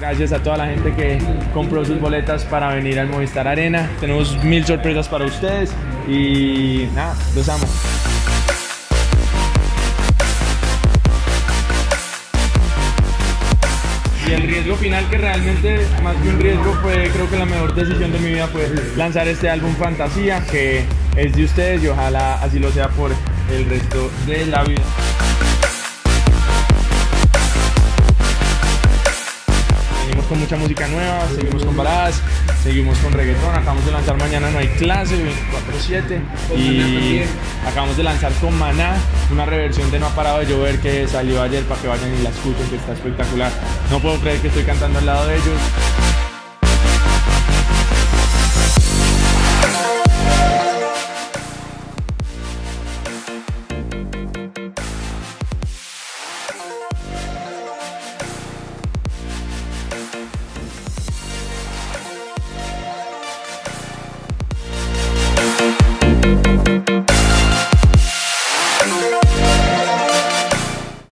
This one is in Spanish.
Gracias a toda la gente que compró sus boletas para venir al Movistar Arena. Tenemos mil sorpresas para ustedes y nada, los amo. Y el riesgo final que realmente, más que un riesgo, fue creo que la mejor decisión de mi vida fue lanzar este álbum Fantasía, que es de ustedes y ojalá así lo sea por el resto de la vida. Con mucha música nueva, seguimos con baladas, seguimos con reggaetón, acabamos de lanzar Mañana No Hay Clase, 24-7 y acabamos de lanzar con Maná, una reversión de No ha parado de llover que salió ayer para que vayan y la escuchen, que está espectacular. No puedo creer que estoy cantando al lado de ellos.